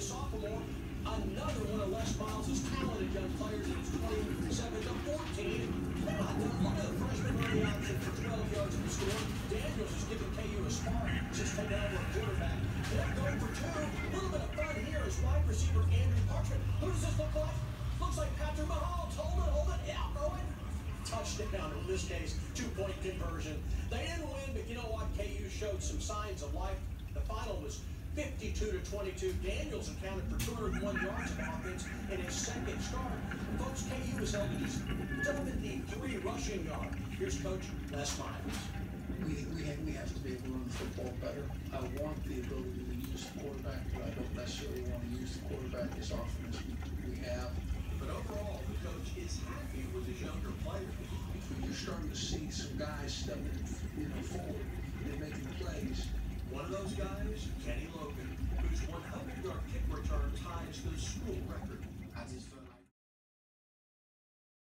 sophomore. Another one of Les Miles' talented young players in his 27 to 14. But the look of the freshman out there for 12 yards in the score. Daniels is giving KU a spark Just they now over a quarterback. They're going for two. A little bit of fun here is wide receiver Andrew Parchment. Who does this look like? Looks like Patrick Mahomes. Hold it, hold it. Yeah, it touchdown, in this case, two-point conversion. They didn't win, but you know what? KU showed some signs of life. The final was 52 to 22. Daniels accounted for 201 yards of offense in his second start. Folks, KU has held to 73 rushing yards. Here's Coach Les Miles. We, we, have, we have to be able to run the football better. I want the ability to use the quarterback, but I don't necessarily want to use the quarterback as often as we, we have. But overall, the coach is happy with his younger players. You're starting to see some guys stepping you know, forward and making plays. One of those guys, Kenny Logan, whose 100-yard kick return ties the school record. At his